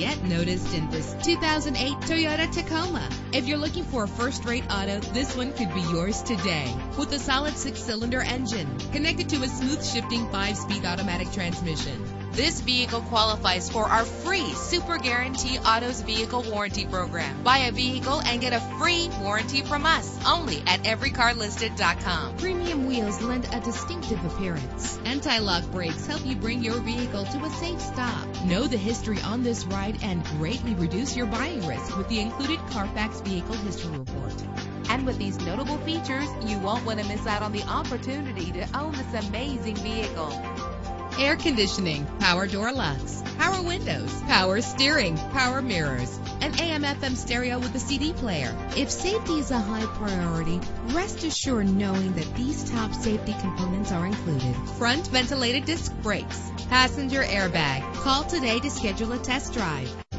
get noticed in this 2008 Toyota Tacoma. If you're looking for a first-rate auto, this one could be yours today. With a solid six-cylinder engine connected to a smooth shifting five-speed automatic transmission. This vehicle qualifies for our free Super Guarantee Autos Vehicle Warranty Program. Buy a vehicle and get a free warranty from us only at everycarlisted.com. Premium wheels lend a distinctive appearance. Anti-lock brakes help you bring your vehicle to a safe stop. Know the history on this ride and greatly reduce your buying risk with the included Carfax Vehicle History Report. And with these notable features, you won't want to miss out on the opportunity to own this amazing vehicle air conditioning, power door locks, power windows, power steering, power mirrors, an AM FM stereo with a CD player. If safety is a high priority, rest assured knowing that these top safety components are included. Front ventilated disc brakes, passenger airbag. Call today to schedule a test drive.